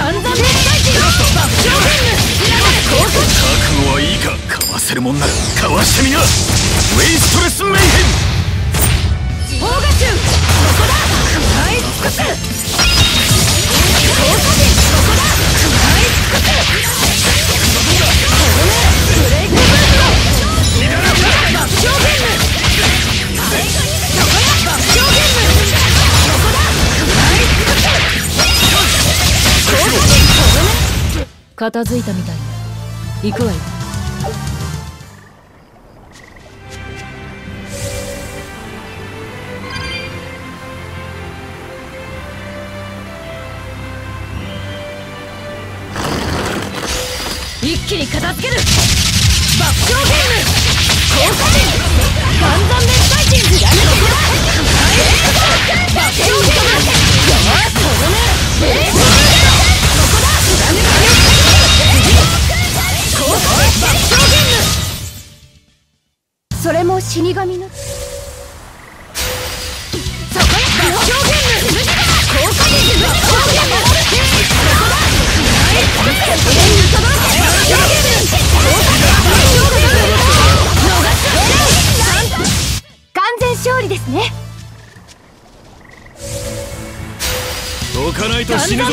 ガンザメッサイジ爆笑ゲーム覚悟はいいか。かわせるもんならかわしてみな。ウェイストレスメイヘン。砲ガチュンここだ食らい。尽くす片付いたみたい行くわよ。一気に片付ける。死神の。勝利ですねどかないと死ぬぞ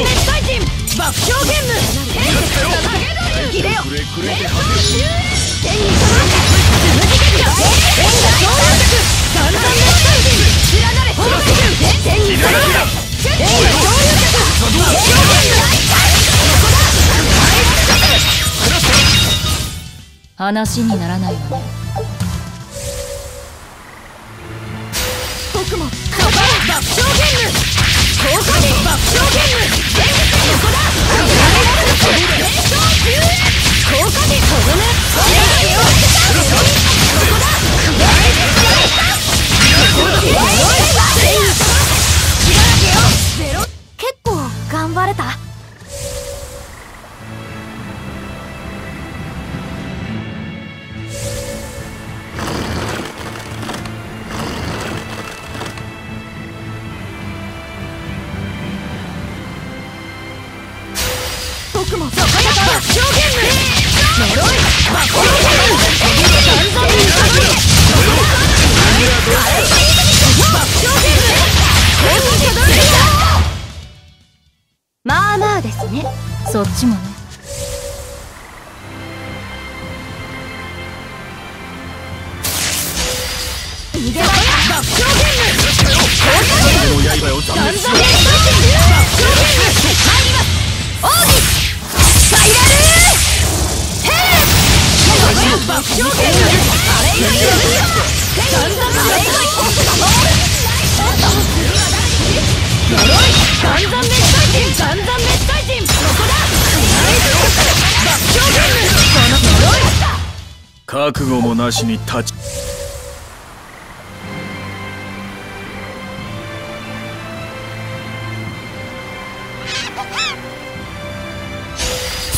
爆笑ゲーム話にならないわね。僕も爆笑ゲーム。効果で爆笑ゲーム。現実ここだまあまあですね。そっちもね。覚悟もなしに立ち。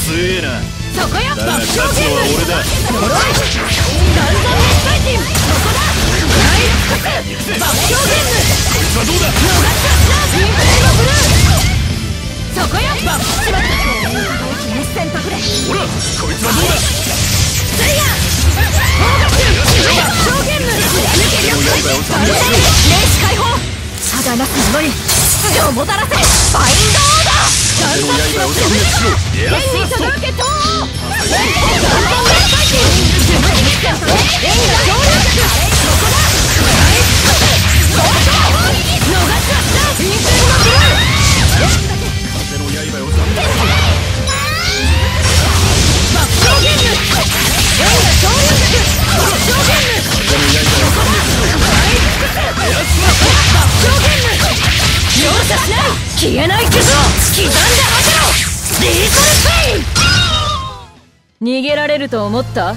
強えな。そこよだが爆勝つ笑ゲームのは俺だ呪いガンザメッサイジここだナイス爆笑ゲームこいつはどうだ逃したインフレのブルーそこよバッしまった熱戦とくれほらこいつはどうだスイヤー砲火中爆笑ゲーム貫け力完全に霊視解放ただなす者に秩序をもたらせバインドエンジンが強烈だ!消えない傷を刻んで果てろリートルペイン逃げられると思った？